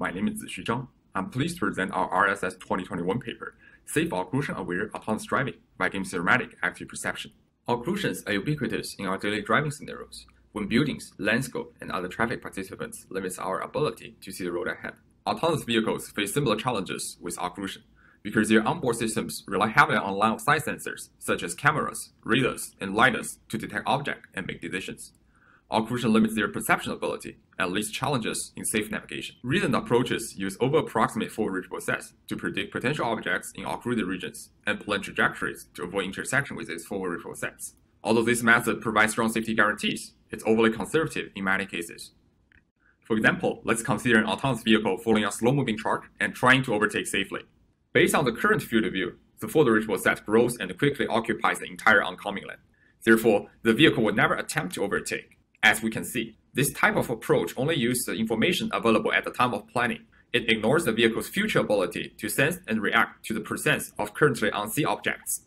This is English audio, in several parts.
my name is Zixu Zhang. I'm pleased to present our RSS 2021 paper, Safe Occlusion-Aware Autonomous Driving by Game Theoretic Active Perception. Occlusions are ubiquitous in our daily driving scenarios, when buildings, landscape, and other traffic participants limits our ability to see the road ahead. Autonomous vehicles face similar challenges with occlusion, because their onboard systems rely heavily on line-of-sight sensors, such as cameras, radars, and lidars, to detect objects and make decisions. Occlusion limits their perception ability and leads challenges in safe navigation. Recent approaches use over-approximate forward reachable sets to predict potential objects in occluded regions and plan trajectories to avoid intersection with these forward reachable sets. Although this method provides strong safety guarantees, it's overly conservative in many cases. For example, let's consider an autonomous vehicle following a slow-moving truck and trying to overtake safely. Based on the current field of view, the forward reachable set grows and quickly occupies the entire oncoming lane. Therefore, the vehicle would never attempt to overtake, as we can see, this type of approach only uses the information available at the time of planning. It ignores the vehicle's future ability to sense and react to the presence of currently unseen objects.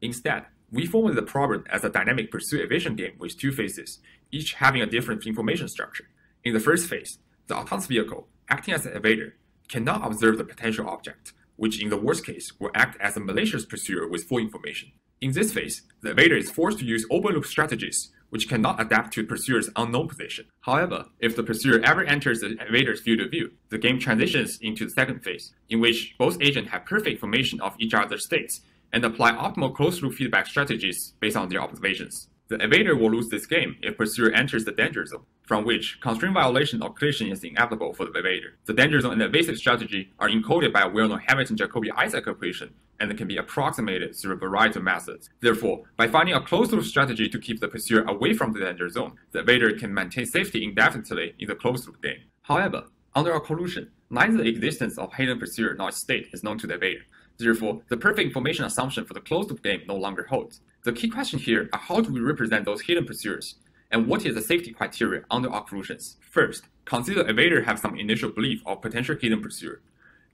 Instead, we formulate the problem as a dynamic pursuit evasion game with two phases, each having a different information structure. In the first phase, the autonomous vehicle, acting as an evader, cannot observe the potential object, which in the worst case will act as a malicious pursuer with full information. In this phase, the evader is forced to use open loop strategies which cannot adapt to pursuer's unknown position. However, if the pursuer ever enters the evader's field of view, the game transitions into the second phase, in which both agents have perfect information of each other's states and apply optimal closed-loop feedback strategies based on their observations. The evader will lose this game if pursuer enters the danger zone, from which constraint violation or collision is inevitable for the evader. The danger zone and evasive strategy are encoded by a well-known Hamilton-Jacobi-Isaac equation and can be approximated through a variety of methods. Therefore, by finding a closed-loop strategy to keep the pursuer away from the danger zone, the evader can maintain safety indefinitely in the closed-loop game. However, under occlusion, neither the existence of hidden pursuer nor its state is known to the evader. Therefore, the perfect information assumption for the closed-loop game no longer holds. The key question here are how do we represent those hidden pursuers, and what is the safety criteria under occlusions? First, consider the evader have some initial belief of potential hidden pursuer.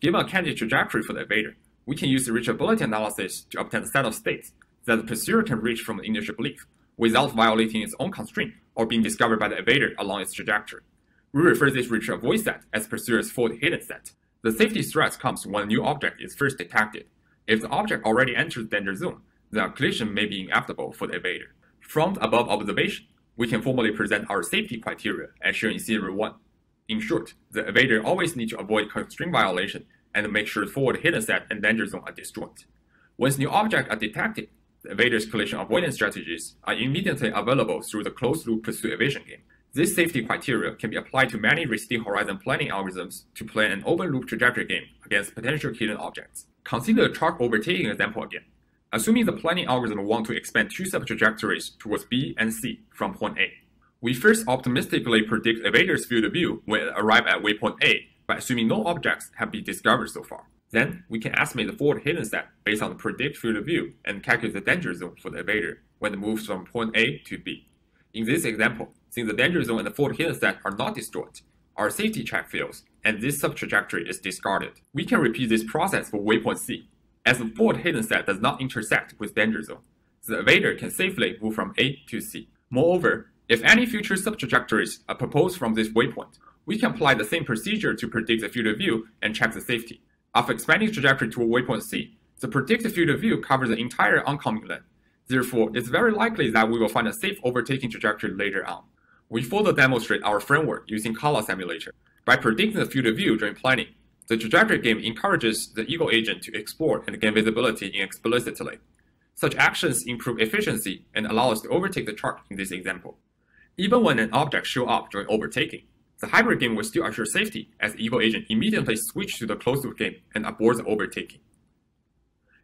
Given a candidate trajectory for the evader, we can use the reachability analysis to obtain a set of states that the pursuer can reach from the initial belief without violating its own constraint or being discovered by the evader along its trajectory. We refer this reach avoid set as pursuer's forward hidden set. The safety threat comes when a new object is first detected. If the object already enters the danger zone, then collision may be inevitable for the evader. From the above observation, we can formally present our safety criteria as shown in scenario 1. In short, the evader always needs to avoid constraint violation and make sure forward hidden set and danger zone are disjoint. Once new objects are detected, the evader's collision avoidance strategies are immediately available through the closed-loop pursuit evasion game. This safety criteria can be applied to many receding horizon planning algorithms to plan an open-loop trajectory game against potential hidden objects. Consider the truck overtaking example again. Assuming the planning algorithm want to expand two sub-trajectories towards B and C from point A. We first optimistically predict evader's field of view when it arrives at waypoint A by assuming no objects have been discovered so far. Then, we can estimate the forward hidden set based on the predicted field of view and calculate the danger zone for the evader when it moves from point A to B. In this example, since the danger zone and the forward hidden set are not disjoint, our safety check fails, and this sub-trajectory is discarded. We can repeat this process for waypoint C. As the forward hidden set does not intersect with danger zone, the evader can safely move from A to C. Moreover, if any future sub-trajectories are proposed from this waypoint, we can apply the same procedure to predict the field of view and check the safety. After expanding trajectory to waypoint C, the predicted field of view covers the entire oncoming lane. Therefore, it's very likely that we will find a safe overtaking trajectory later on. We further demonstrate our framework using CARLA simulator. By predicting the field of view during planning, the trajectory game encourages the ego agent to explore and gain visibility explicitly. Such actions improve efficiency and allow us to overtake the chart in this example. Even when an object shows up during overtaking, the hybrid game will still assure safety as the ego agent immediately switches to the closed-loop game and aborts the overtaking.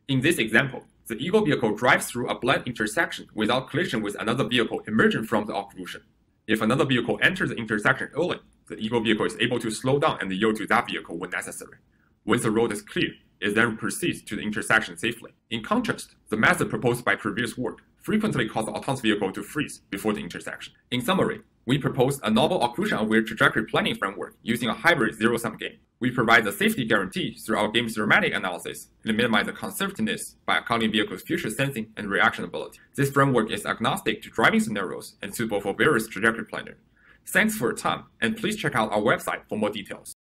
In this example, the ego vehicle drives through a blind intersection without collision with another vehicle emerging from the occlusion. If another vehicle enters the intersection early, the ego vehicle is able to slow down and yield to that vehicle when necessary. Once the road is clear, it then proceeds to the intersection safely. In contrast, the method proposed by previous work frequently cause the autonomous vehicle to freeze before the intersection. In summary, we propose a novel occlusion-aware trajectory planning framework using a hybrid zero-sum game. We provide the safety guarantee through our game's theoretic analysis and minimize the conservativeness by accounting vehicles' future sensing and reaction ability. This framework is agnostic to driving scenarios and suitable for various trajectory planners. Thanks for your time, and please check out our website for more details.